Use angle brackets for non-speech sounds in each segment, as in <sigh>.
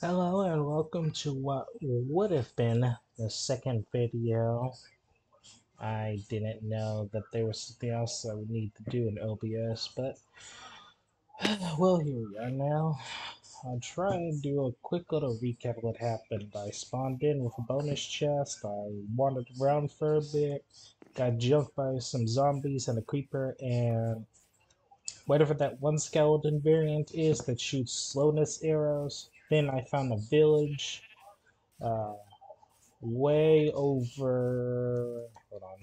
Hello and welcome to what would have been the second video. I didn't know that there was something else I would need to do in OBS, but <sighs> well, here we are now. I'll try and do a quick little recap of what happened. I spawned in with a bonus chest, I wandered around for a bit, got jumped by some zombies and a creeper, and whatever that one skeleton variant is that shoots slowness arrows. Then I found a village uh, way over. Hold on.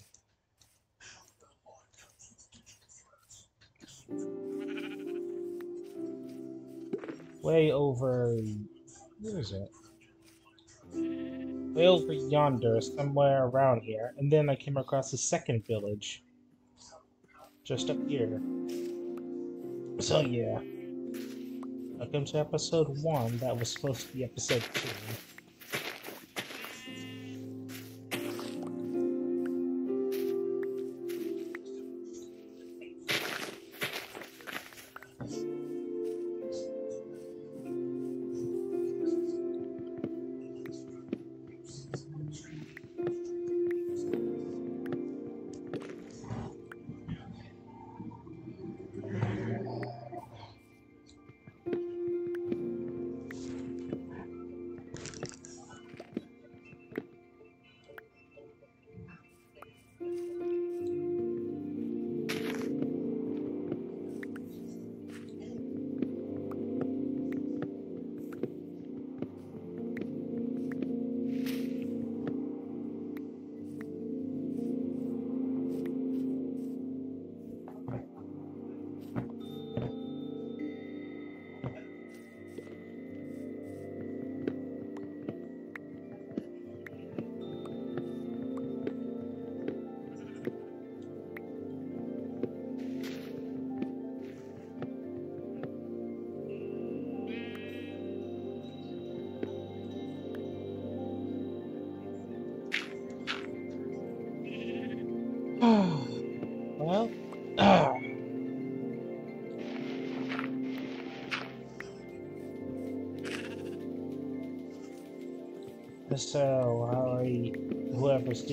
Way over. Where is it? Way over yonder, somewhere around here. And then I came across a second village. Just up here. So, yeah. Welcome to episode one. That was supposed to be episode two.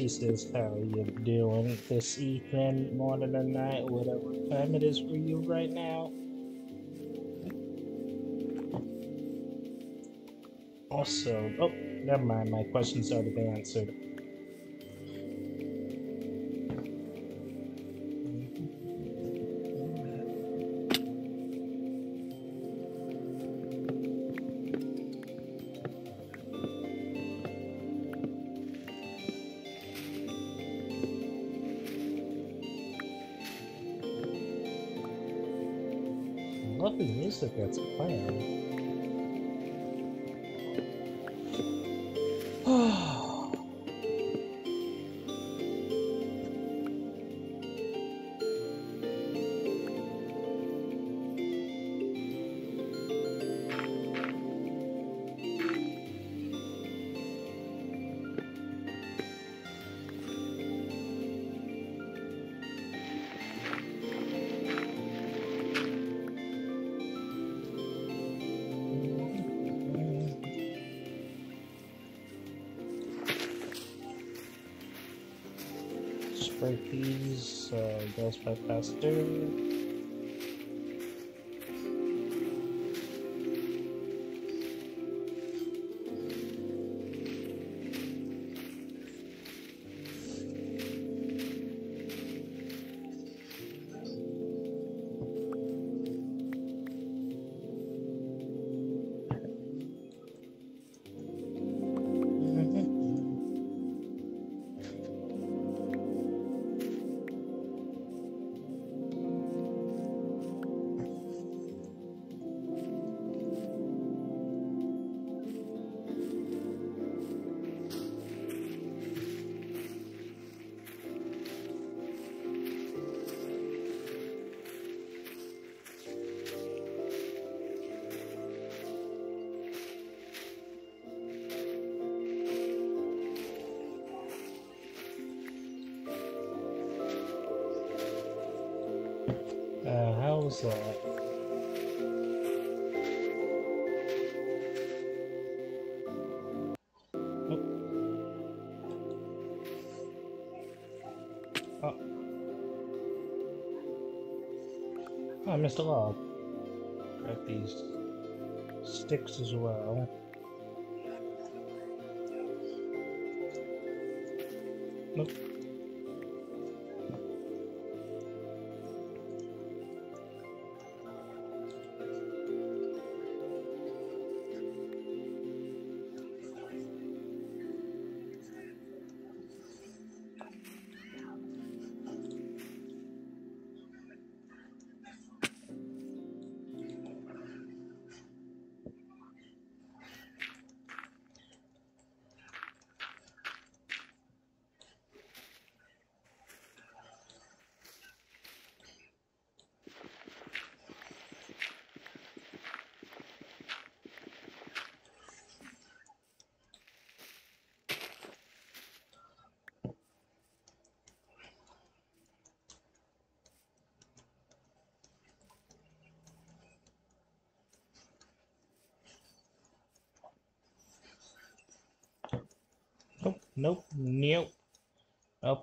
This is, how you doing this evening, morning, or night, whatever time it is for you right now? Also, oh, never mind, my question's already been answered. Music that's playing. Spray uh, goes by So. Oh. Oh. oh, I missed a log. Got these sticks as well. Nope.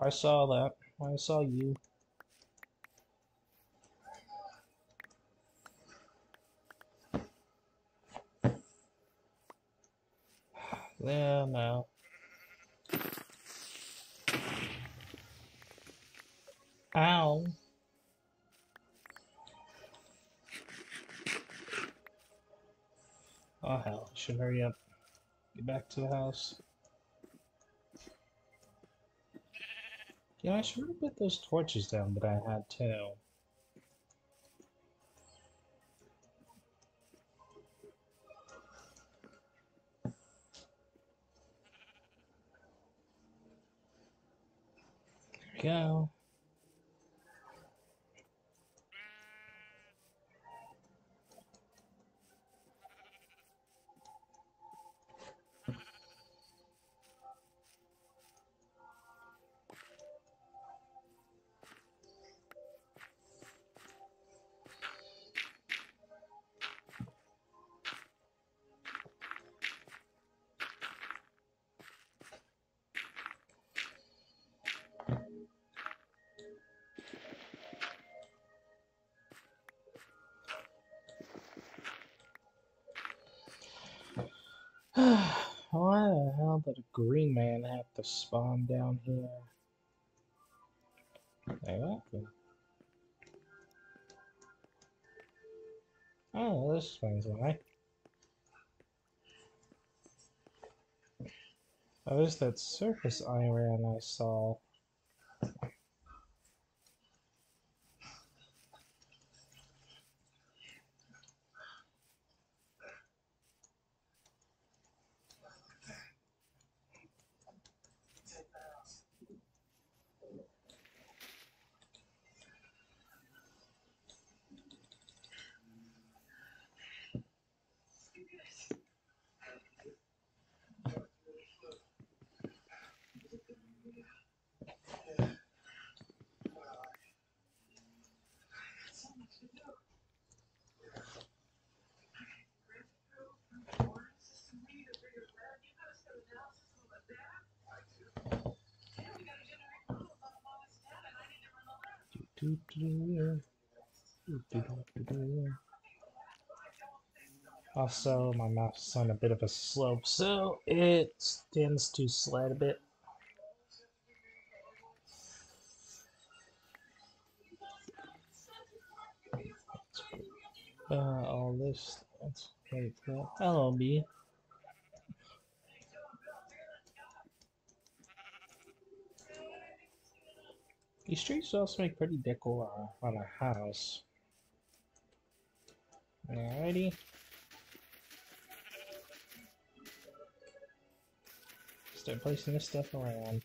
I saw that. I saw you. Yeah, no. Ow. Oh hell, I should hurry up. Get back to the house. Yeah, I should have put those torches down that I had too. There go. Man have to spawn down here? Exactly. Oh, this explains why. Oh, there's that surface iron I saw. Also, my mouse is on a bit of a slope, so it tends to slide a bit. Uh, all this, that's pretty cool. Hello, These trees also make pretty decor uh, on a house. Alrighty. Start placing this stuff around.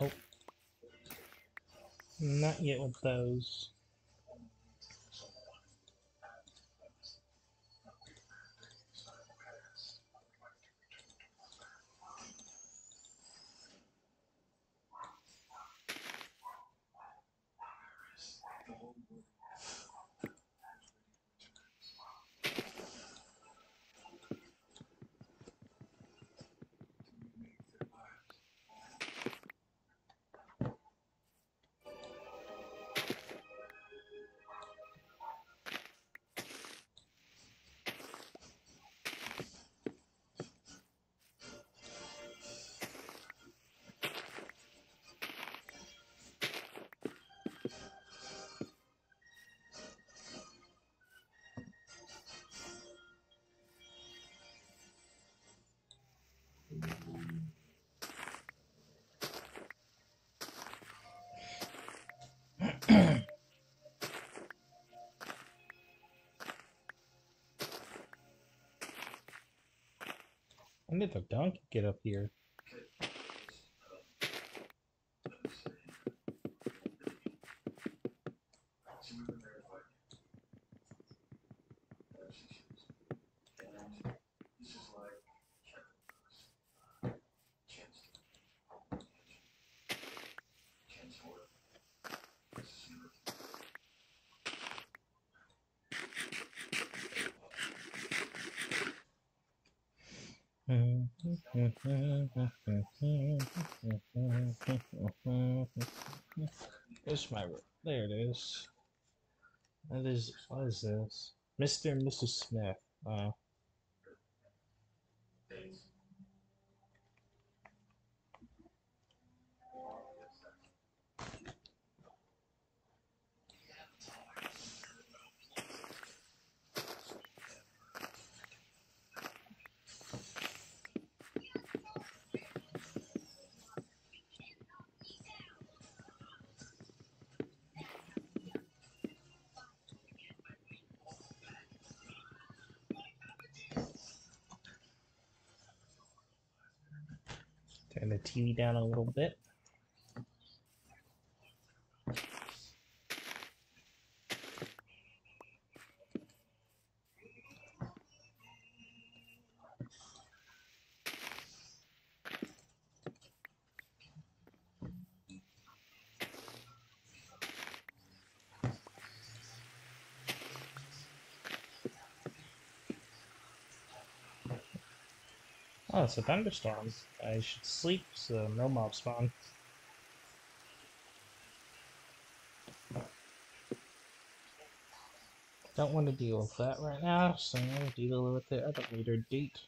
Oh. Not yet with those. When did the donkey get up here? There's my. There it is. That is. What is this? Mr. and Mrs. Smith. Wow. Turn the TV down a little bit. Oh, it's a thunderstorm. I should sleep so no mob spawn. Don't want to deal with that right now, so I'm going to deal with it at a later date.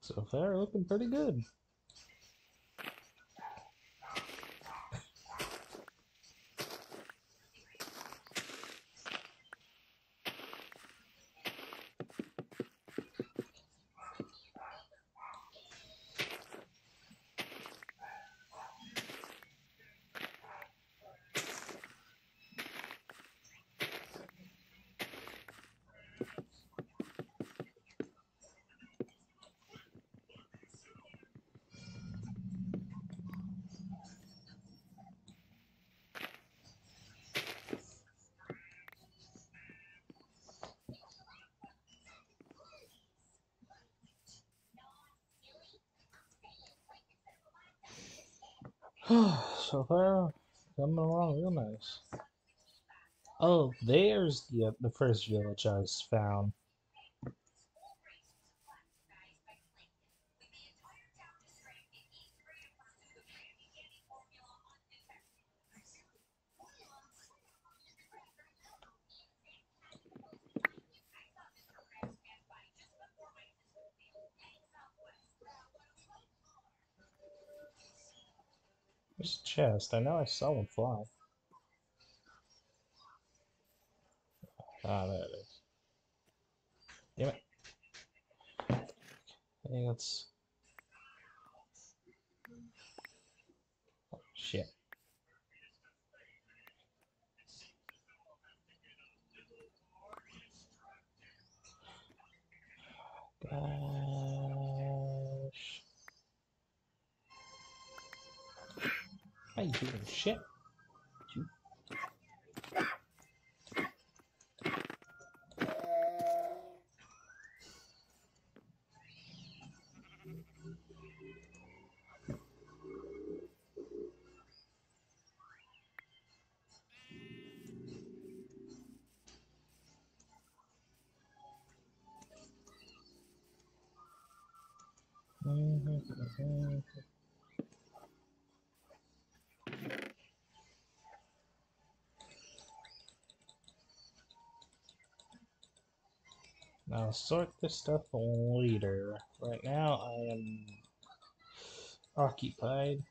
So far, looking pretty good. so far, coming along real nice. Oh, there's the, first village I was found. There's a chest. I know I saw one fly. Ah, there it is. Damn it. I Mm-hmm. Now sort this stuff later. Right now I am occupied.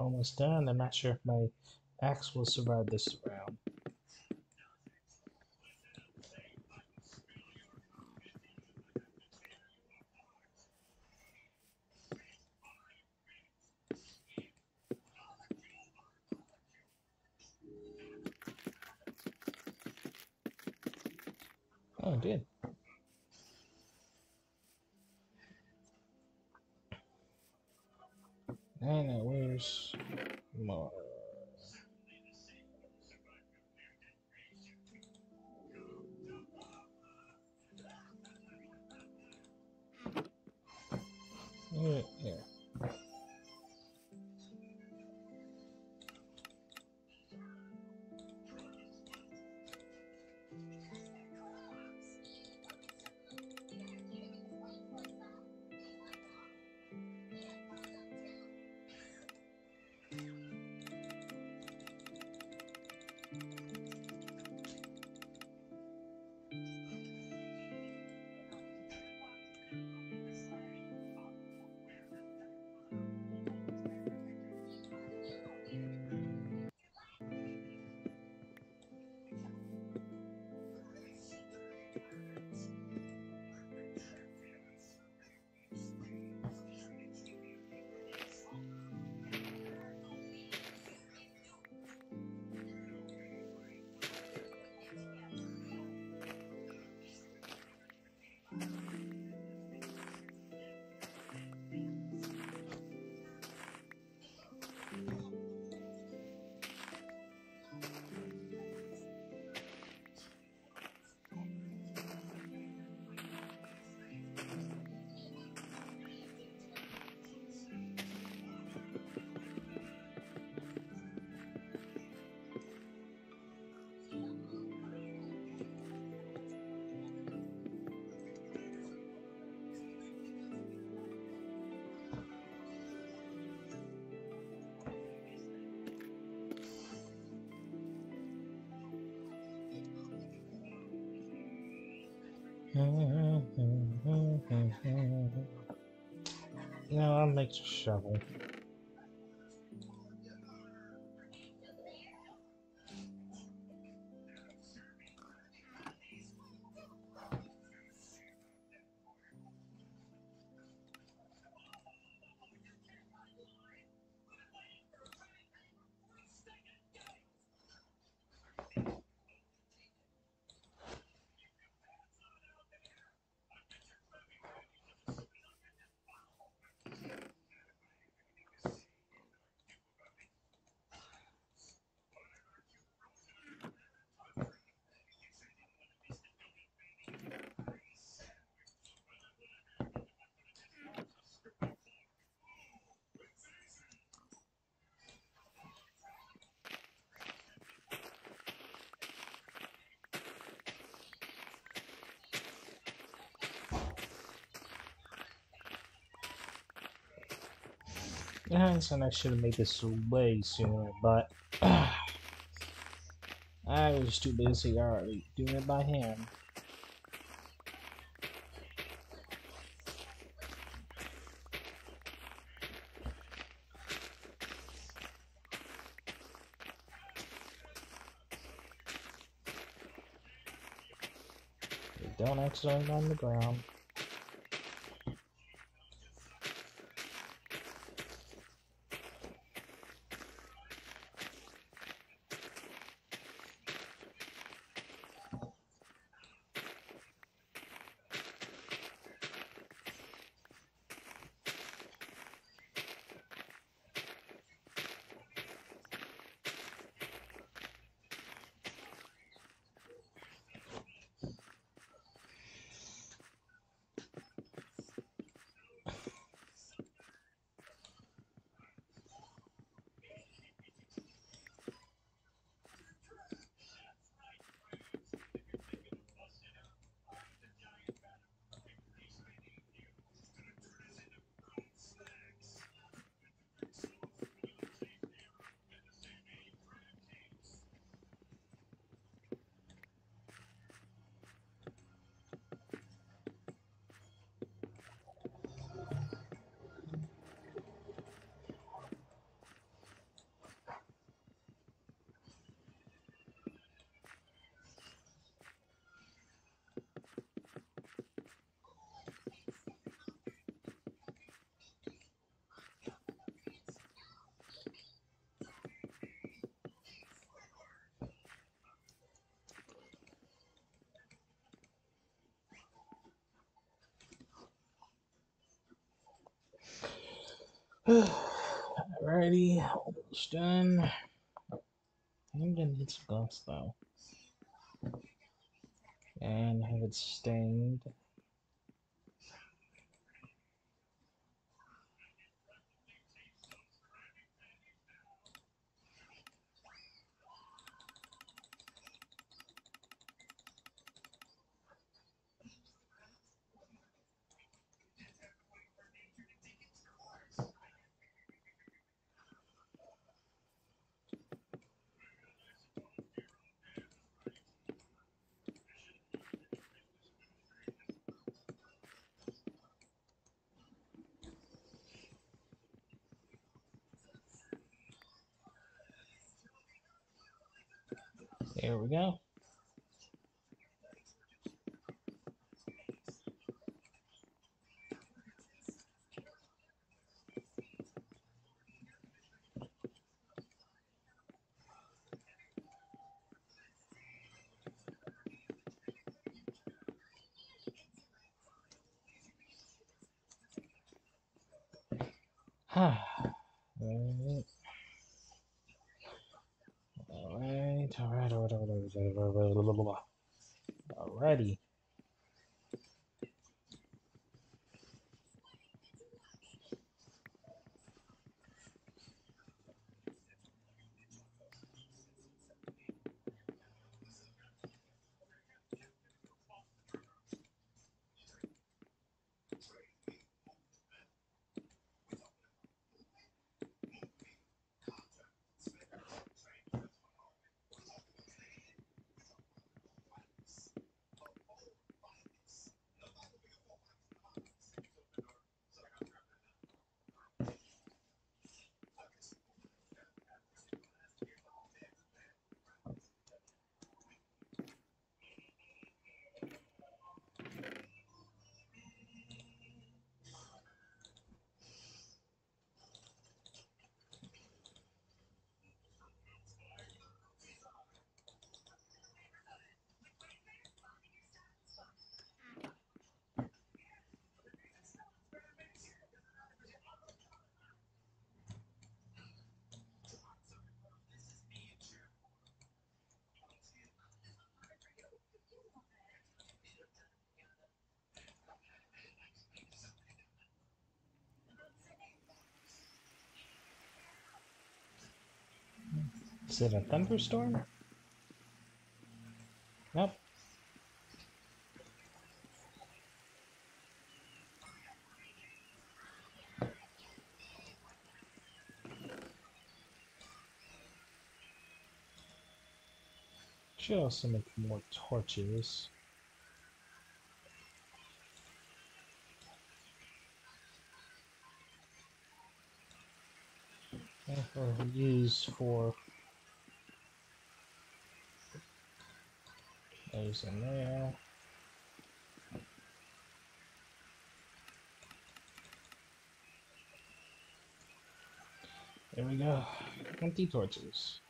Almost done. I'm not sure if my axe will survive this round. Oh, did. No, I'll make a shovel. Yeah, and I should have made this way sooner, but <clears throat> I was too busy already doing it by hand. Don't accidentally on the ground. <sighs> Alrighty, almost done. I'm gonna need some gloss though. And have it stained. Is it a thunderstorm? Nope. Should also make more torches. Or use for in there. There we go. 20 torches.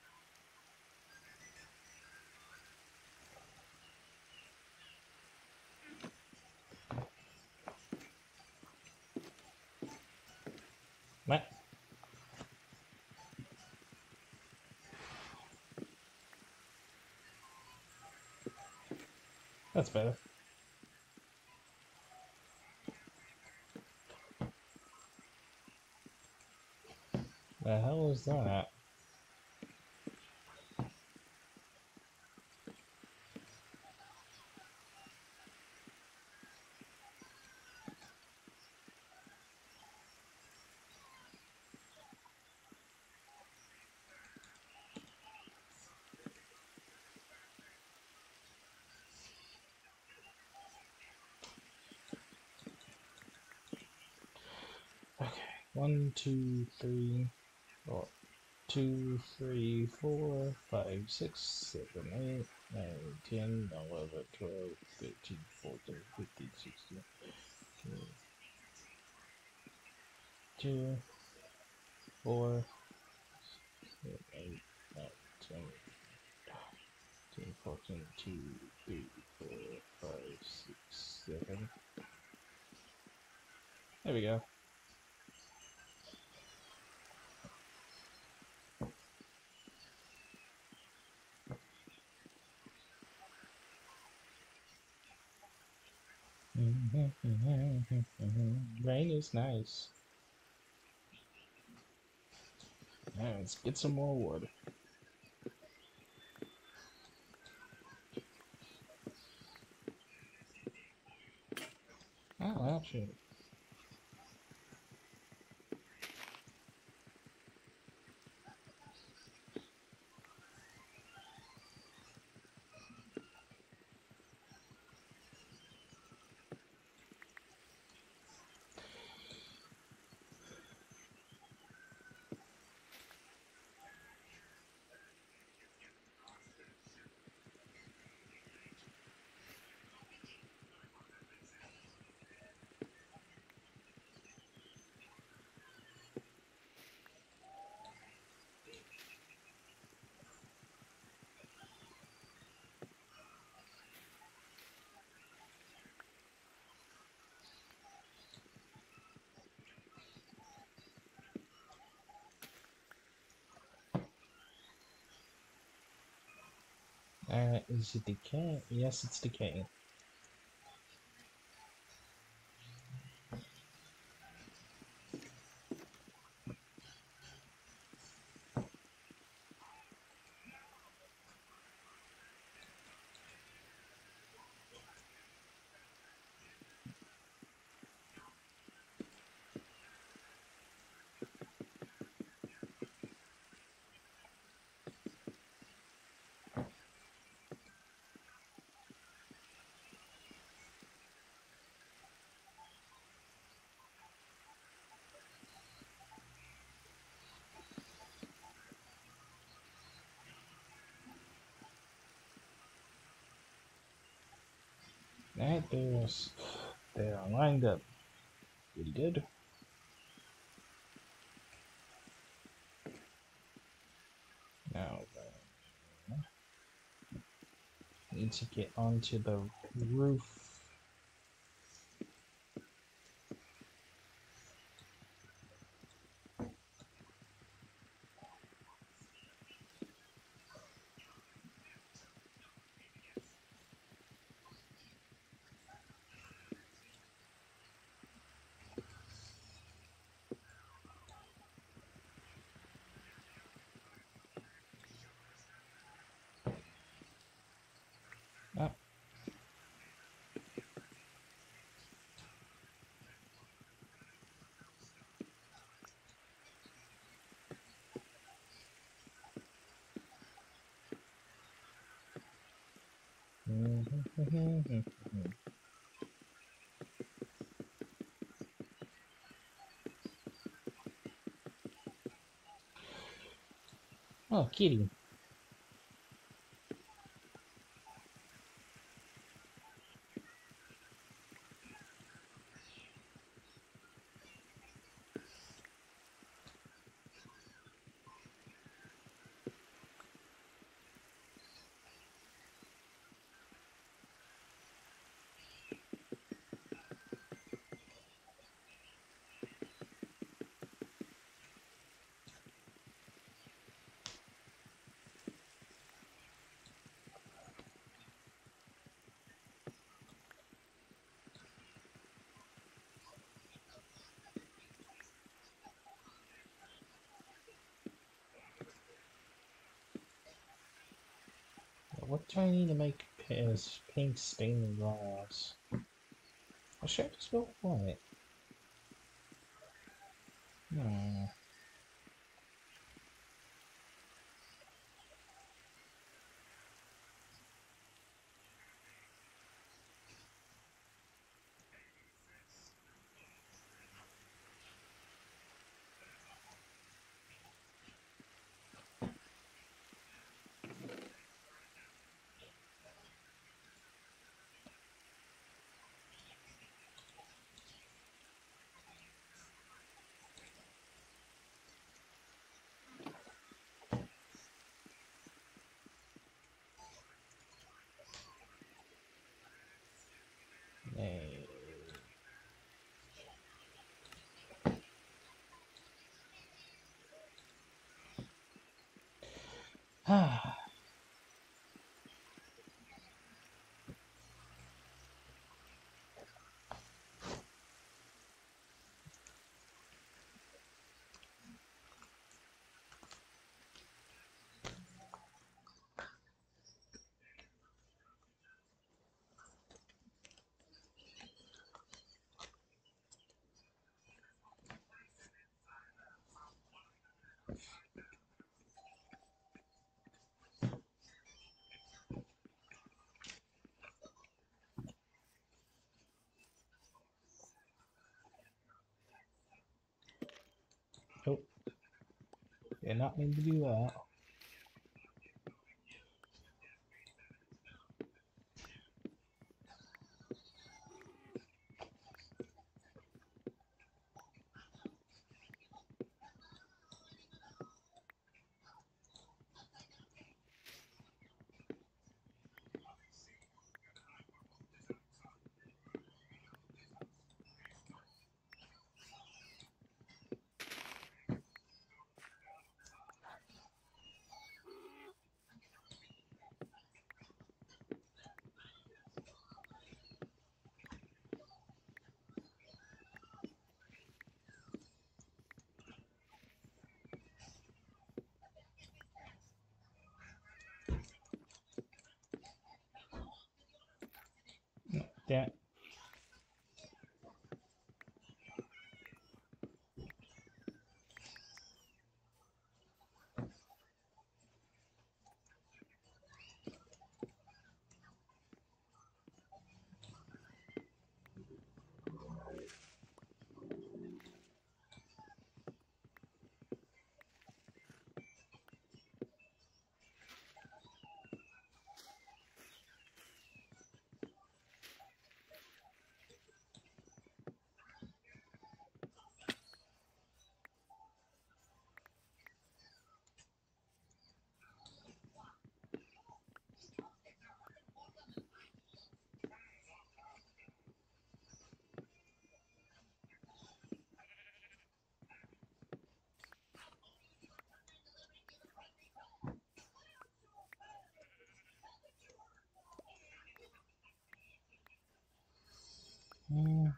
What? That's better. The hell is that? Okay, one, two, three, four, two, three, four, five, six, seven, eight, nine, ten, eleven, twelve, thirteen, fourteen, fifteen, sixteen, two, four, seven, eight, nine, ten, ten, fourteen, two, three, four, five, six, seven. There we go. Mm-hmm, mm-hmm, mm-hmm, Rain is nice. Let's get some more wood. Oh, actually. Uh, is it decaying? Yes, it's decaying. Alright, there's they are lined up pretty good. Now then, need to get onto the roof. Ah, oh, kitty. What do I need to make pink stained glass? I should just go white. Ah. <sighs> <sighs> did not mean to do that. Mhm.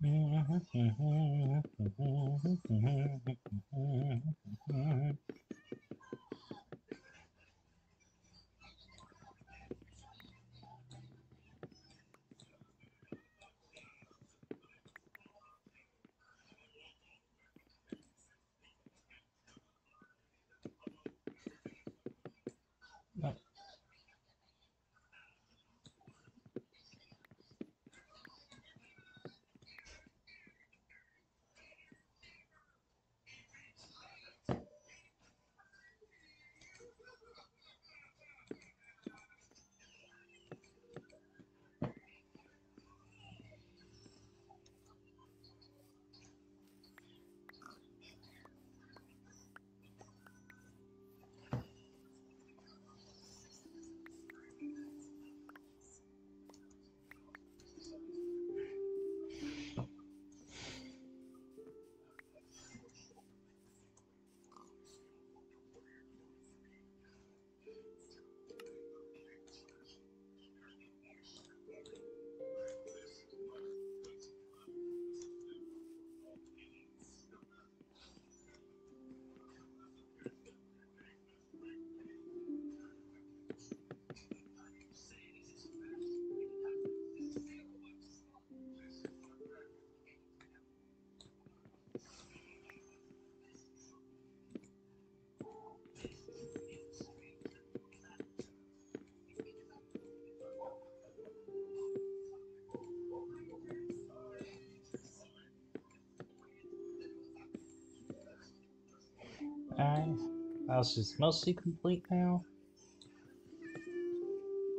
C'est parti! Alright. House is mostly complete now.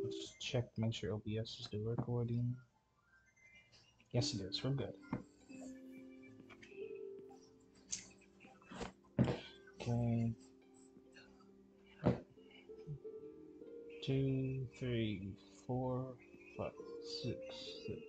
Let's check make sure OBS is still recording. Yes, it is. We're good. Okay. Two, three, four, five, six, seven,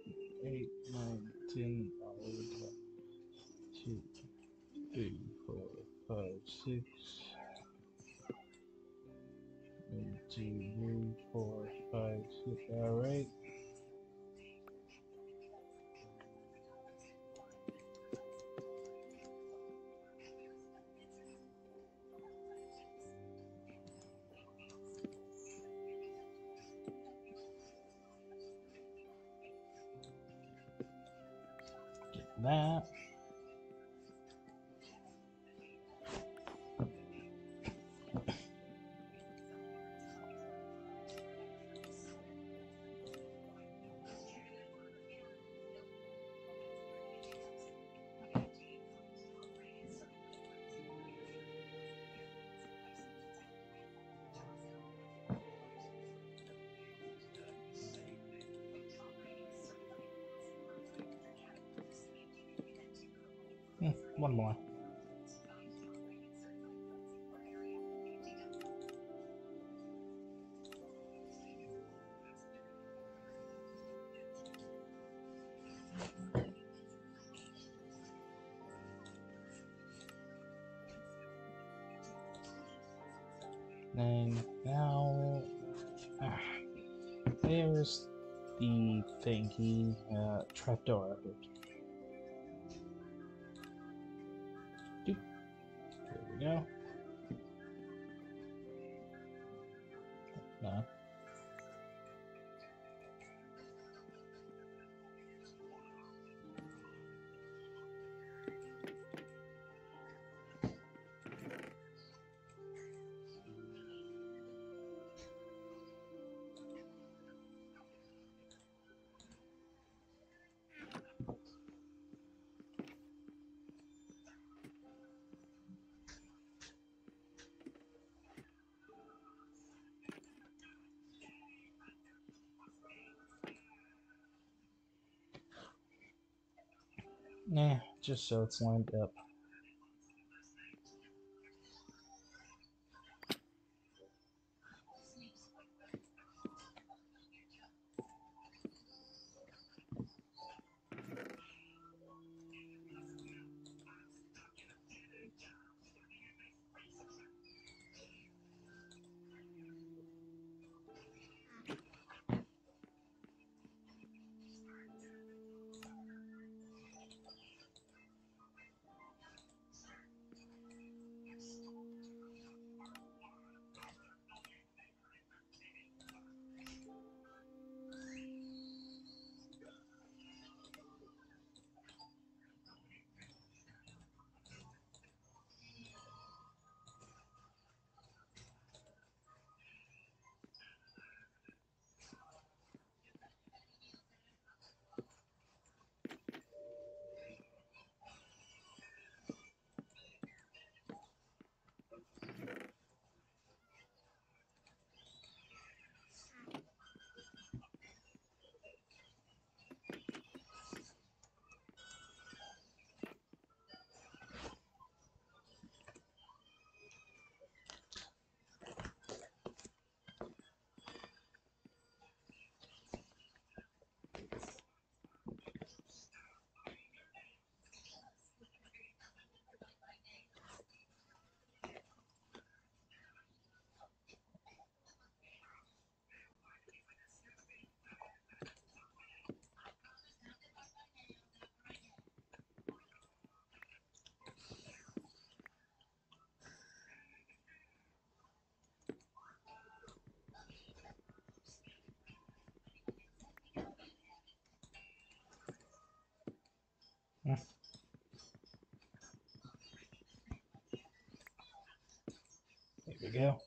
there's the thingy, uh, trapdoor. Doop. There we go. Nah, just so it's lined up. There we go.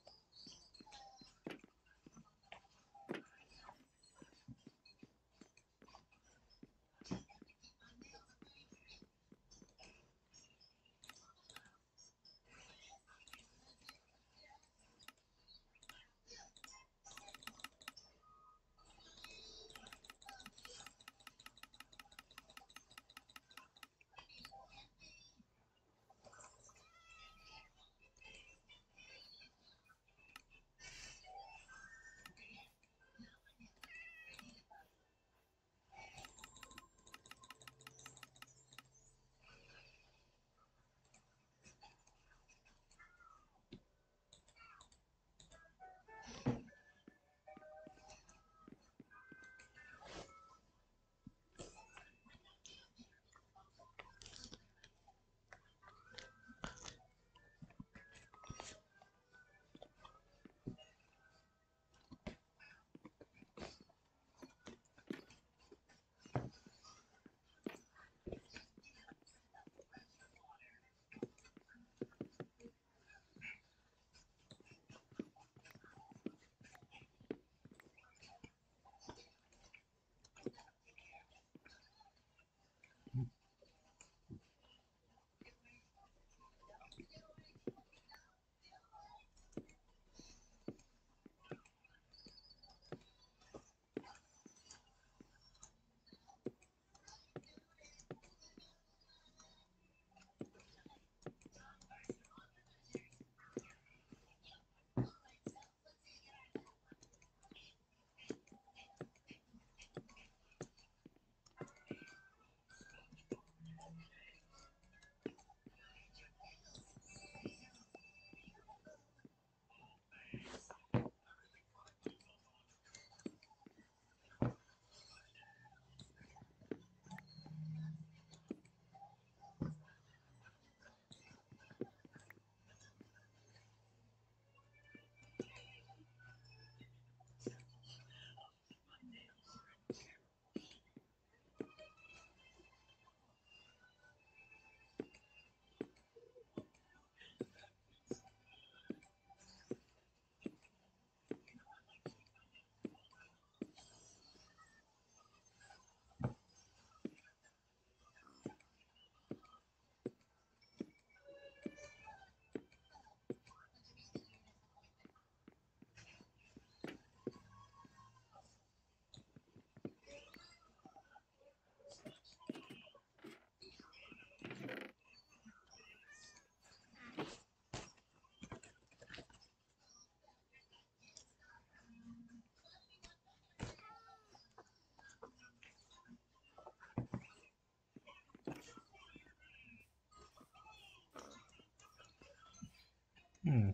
Hmm.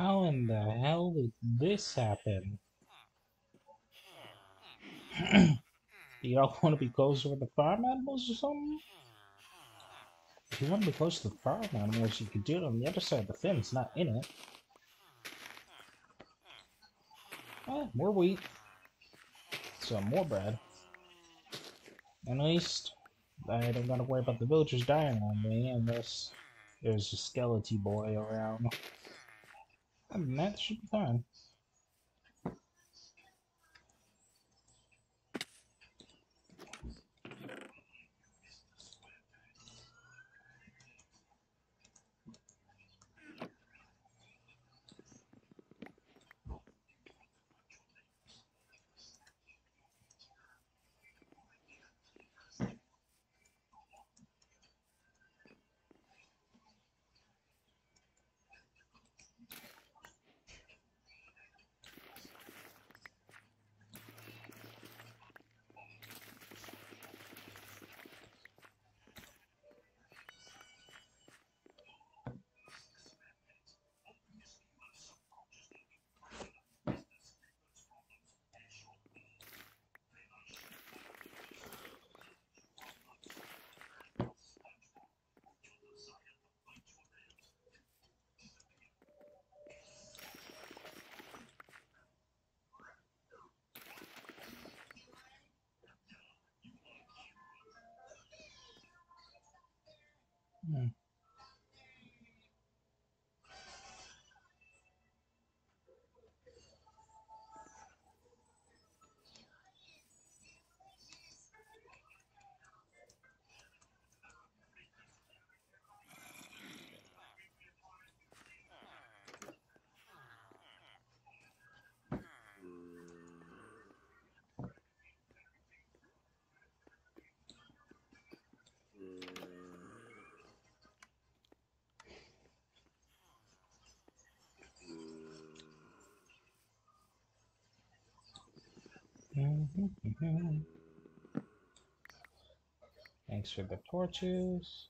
How in the hell did this happen? <clears throat> Y'all want to be close with the farm animals or something? If you want to be close to the farm animals, you can do it on the other side of the fence, not in it. Oh, more wheat. So more bread. At least I don't gotta worry about the villagers dying on me unless there's a skeleton boy around. Other than that, should be fine. Mm-hmm, mm-hmm. Thanks for the torches.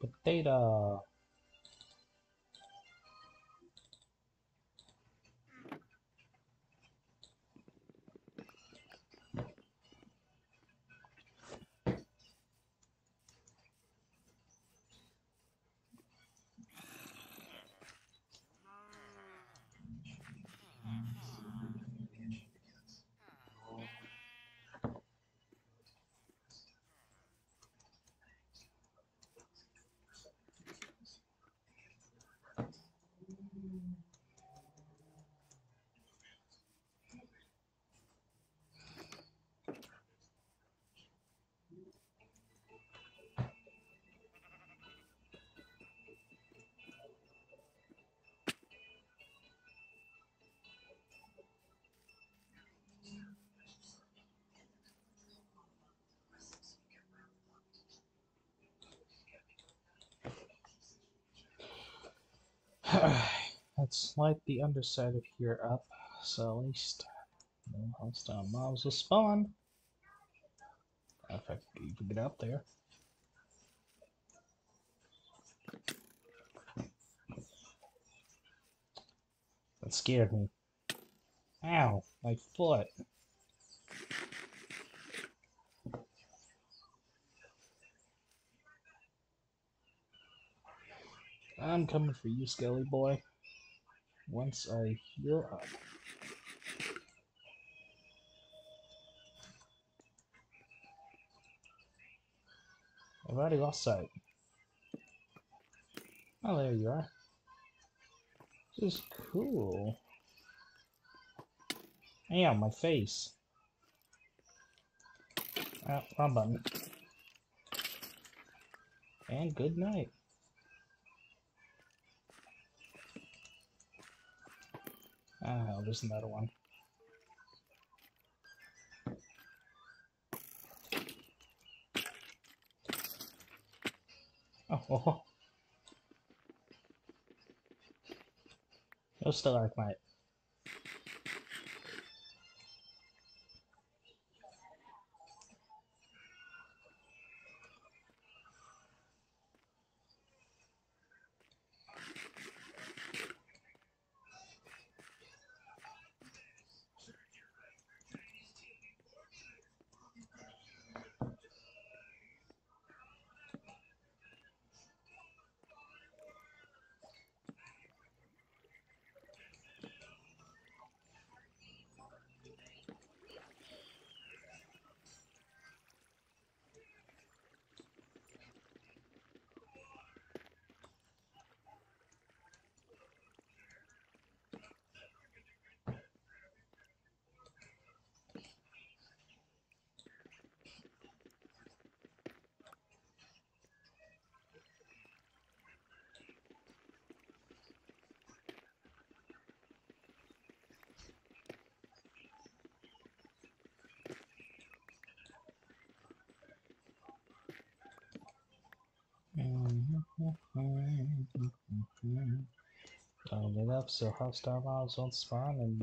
Potato. <sighs> Let's light the underside of here up, so at least no hostile mobs will spawn. If I can even get out there. That scared me. Ow, my foot. I'm coming for you, Skelly boy. Once I heal up. I've already lost sight. Oh, there you are. This is cool. Ow, my face. Ah, wrong button. And good night. Ah, there's another one. Oh, oh, oh. No stalagmite. Dial it up so hostile mobs won't spawn and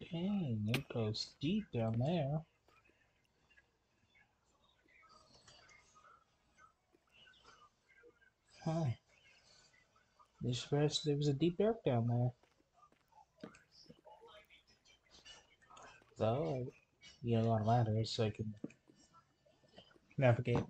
dang, it goes deep down there. Huh. This first there was a deep dark down there. So you know on ladders so I can navigate.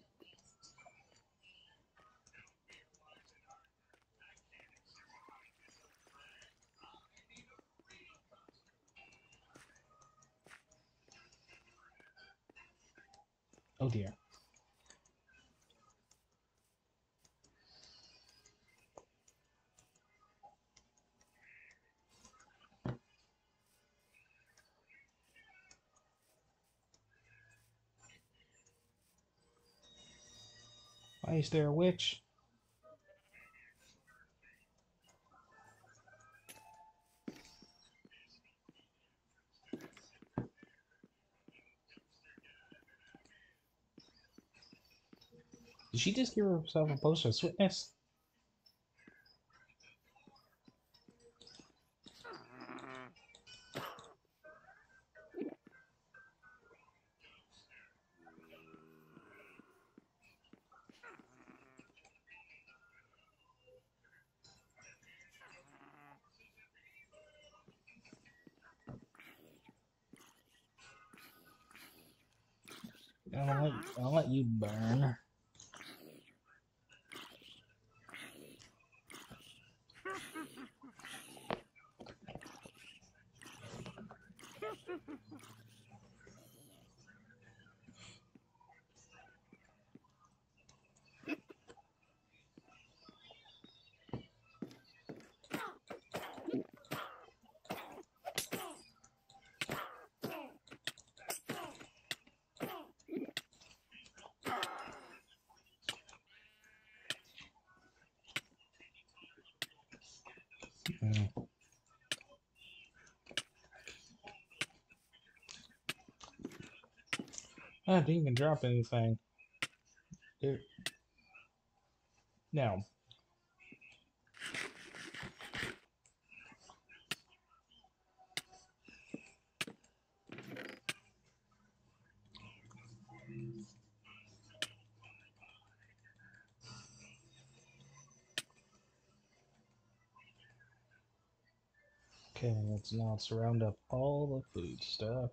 There a witch? Did she just give herself a post of I'll let, I'll let you burn. I didn't even drop anything. Now. Okay, let's now let's round up all the food stuff.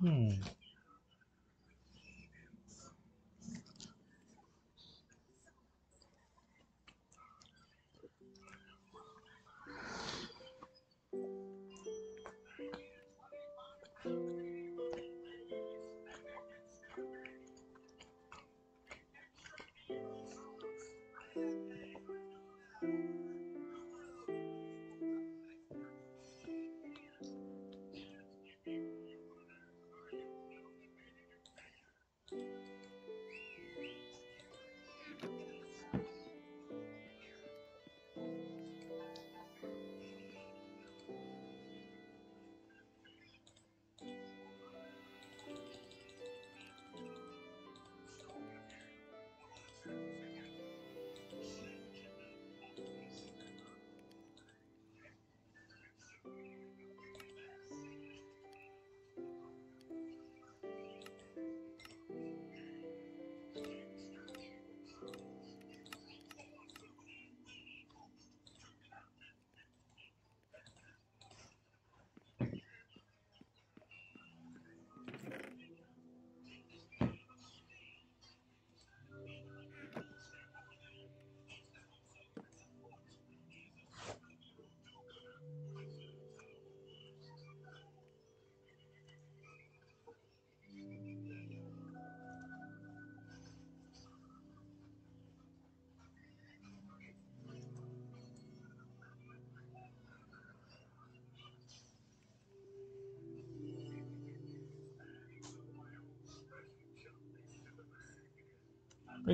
Hmm.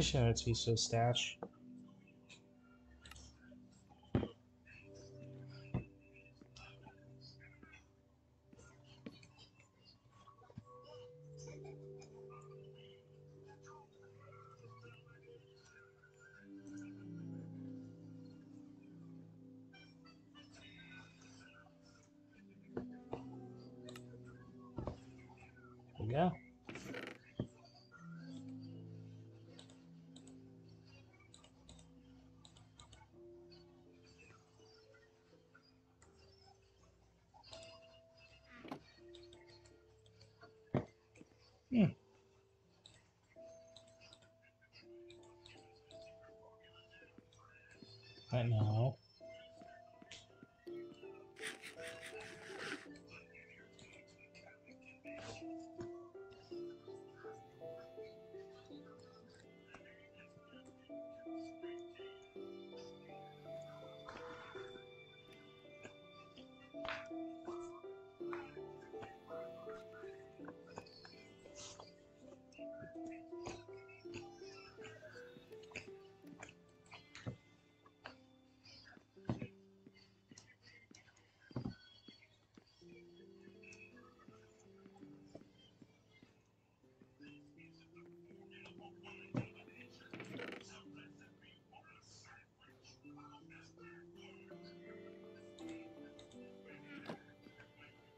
Sure it's Hiso's stash.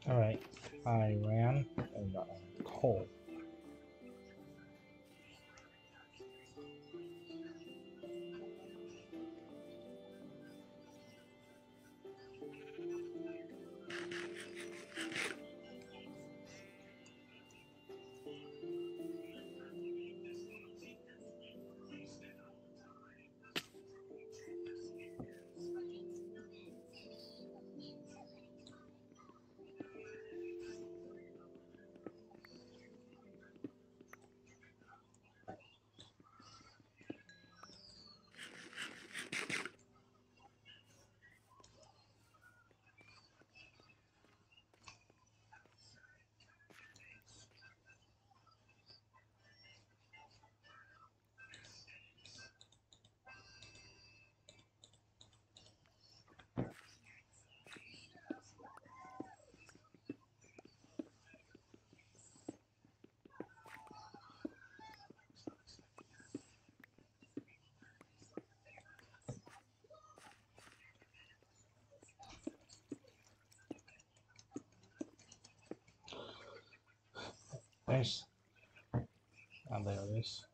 Alright, I ran and got coal. There's. Oh, there it is.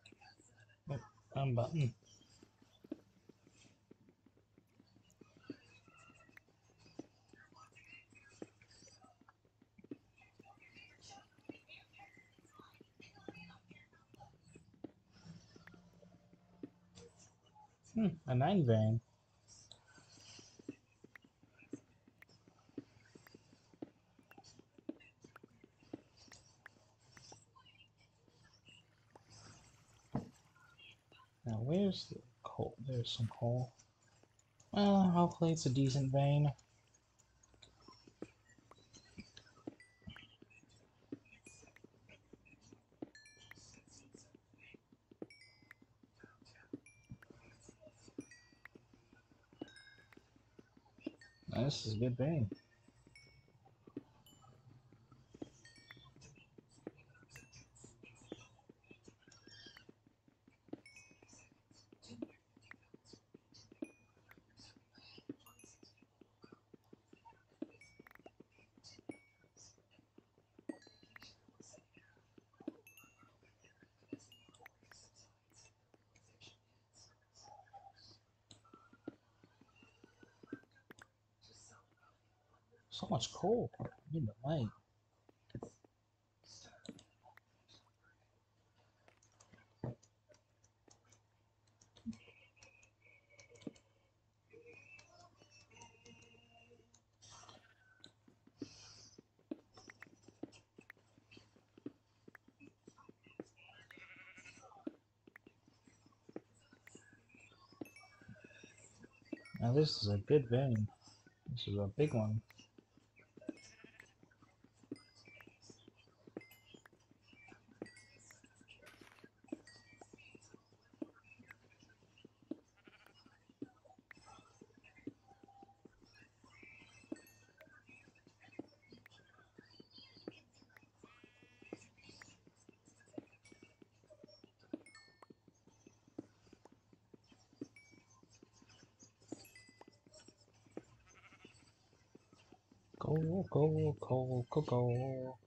Yep, wrong button. Hmm, a nine vein. Now, where's the coal? There's some coal. Well, hopefully it's a decent vein. This is a good vein. Much coal in the way. Now this is a good vein. This is a big one. Coal, coal, coal, coal, coal.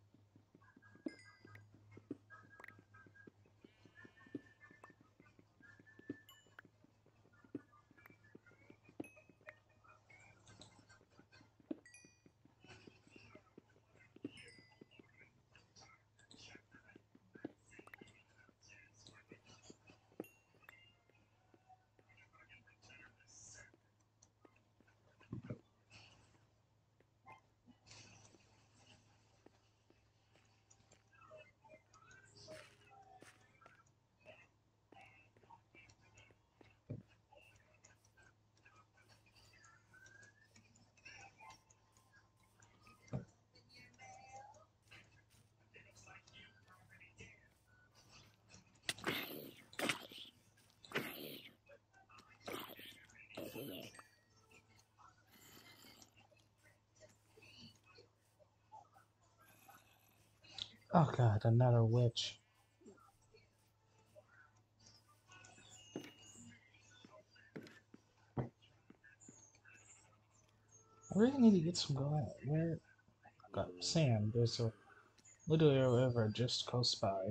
Oh god, another witch. I really need to get some going. Where? Got Sam. There's a little river just close by.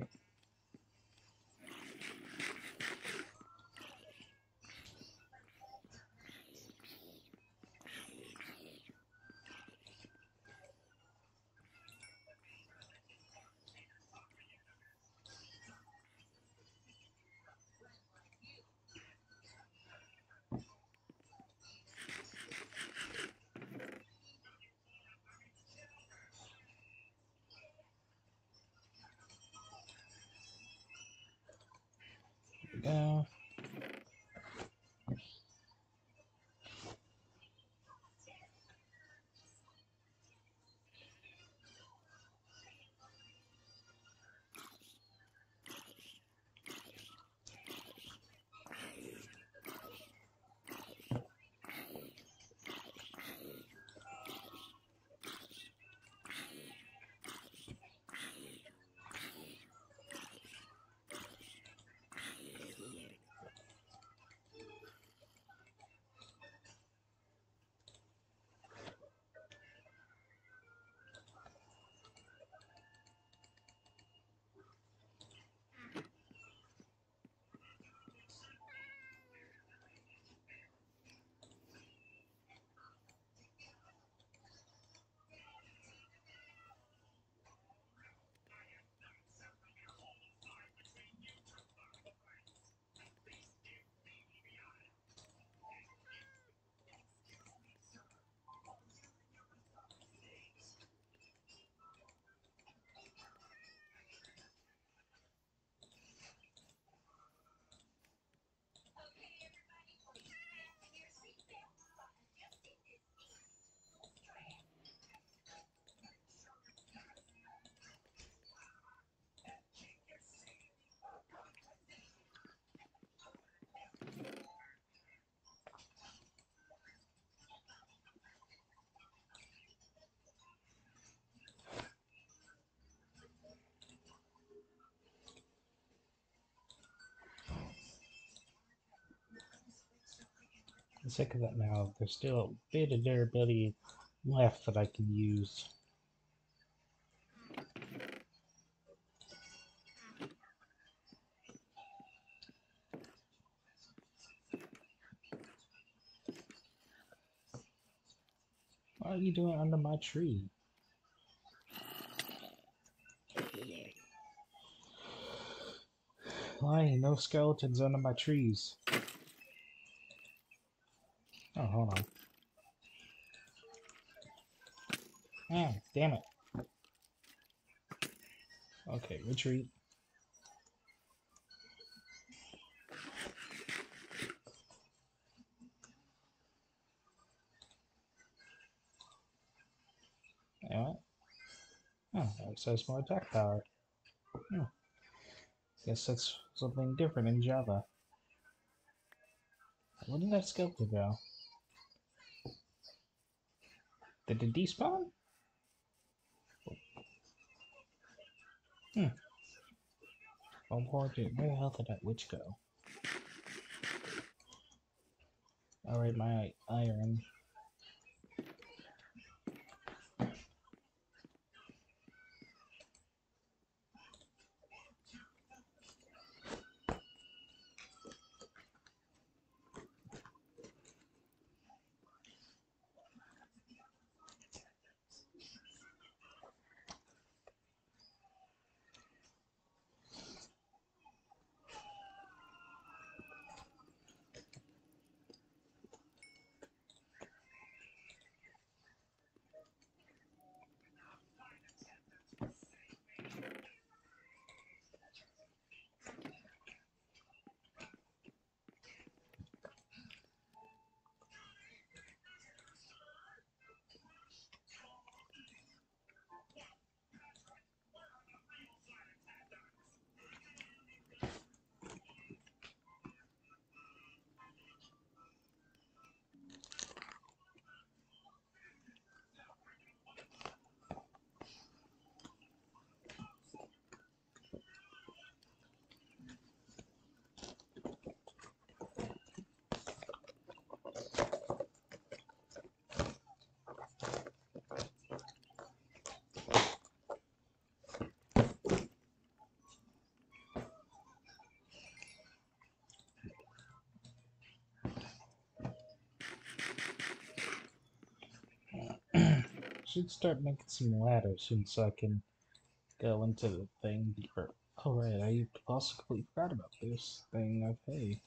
The sake of that now, there's still a bit of durability left that I can use. What are you doing under my tree? Why no skeletons under my trees? Oh, hold on. Ah, damn it. Anyway. Oh, it says more attack power. Hmm. Guess that's something different in Java. Where did that skeleton go? Did it despawn? Hmm. Poor dude. Where the hell did that witch go? Alright, my iron. Should start making some ladders soon so I can go into the thing deeper. Oh right, I completely forgot about this thing. Okay.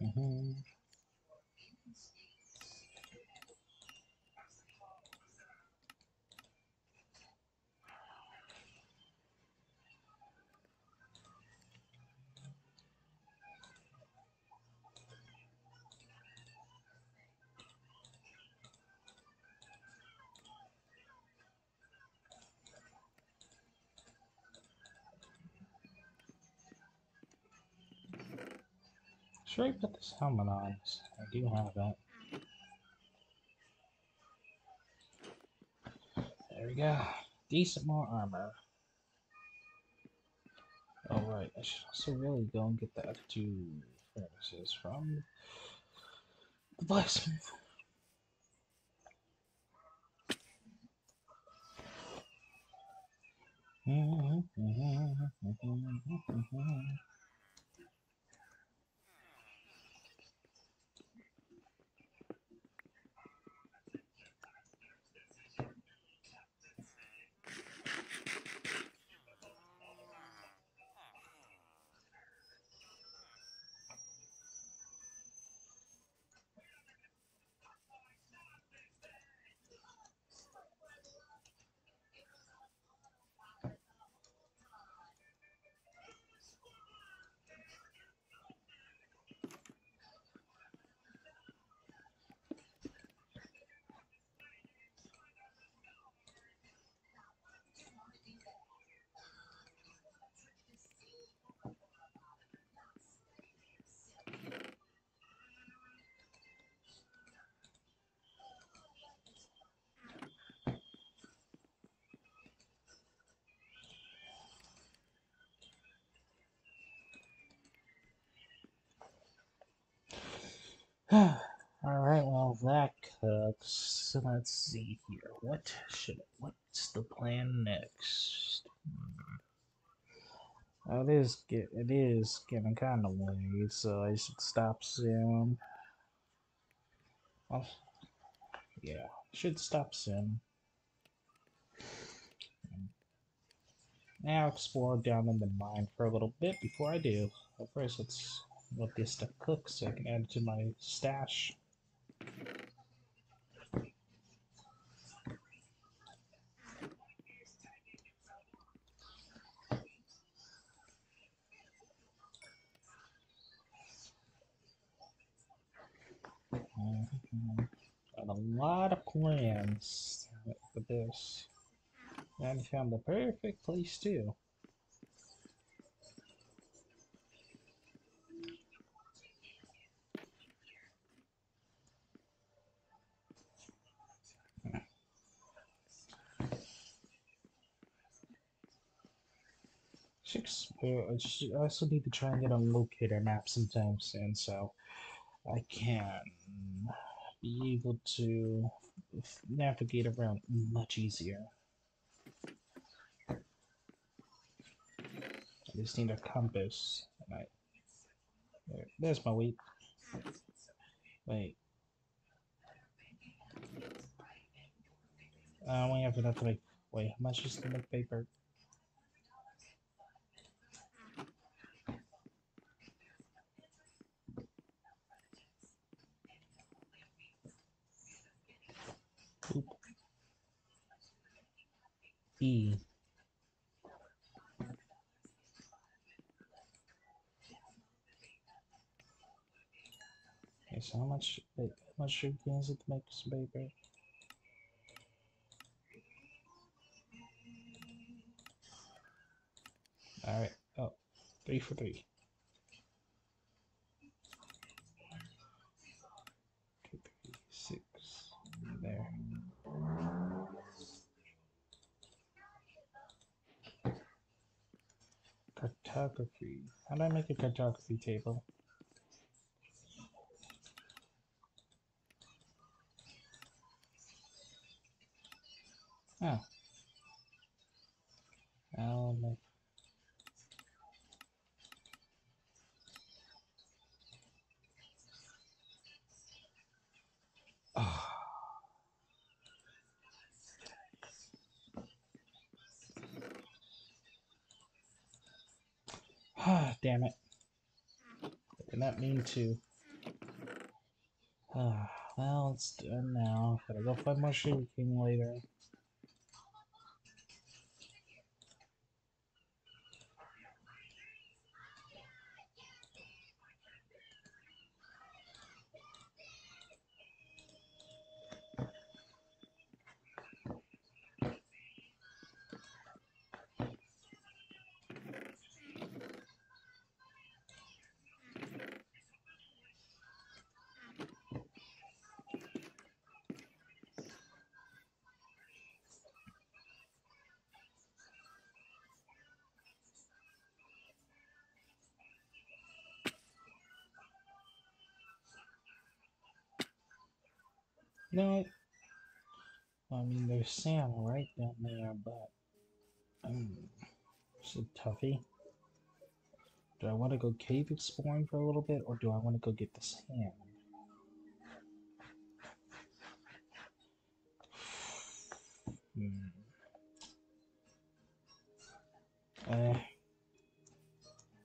Mm-hmm. Should I put this helmet on? I do have it. There we go. Decent more armor. Alright, I should also really go and get the F2 furnaces from the blacksmith. All right, well that cooks. So let's see here. What should what's the plan next? Hmm. Oh, it is get it is getting kind of late, so I should stop soon. Well, yeah, should stop soon. Now explore down in the mine for a little bit before I do. But first, let's let this stuff cook so I can add it to my stash. Got a lot of plans for this. And found the perfect place too. Six. I also need to try and get a locator map sometimes, and so I can be able to navigate around much easier. I just need a compass. And I, there, there's my weight. Wait. I only have enough to make. Wait, how much is make paper? Oop. E. Okay, so how much, how much sugar is it to make some paper? Alright, oh, three for three. Two, three, six, there. Cartography. How do I make a cartography table? Oh. I'll make Ah. Ah, damn it. I did not to. Ah, well, it's done now. Gotta go find more sugar cane later. No. I mean, there's sand right down there, but. Um, it's a toughie. Do I want to go cave exploring for a little bit, or do I want to go get the sand? Hmm. Uh,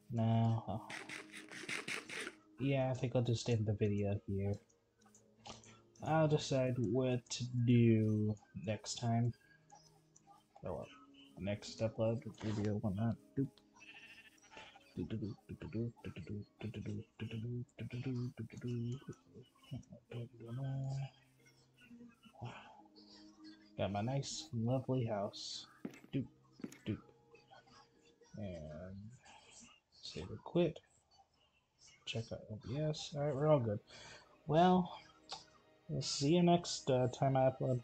no. Yeah, I think I'll just end the video here. I'll decide what to do next time. Oh, well, next upload video, whatnot. Doop. Got my nice, lovely house. Doop, doop. And save or quit. Check out OBS. Alright, we're all good. Well, see you next uh, time I upload.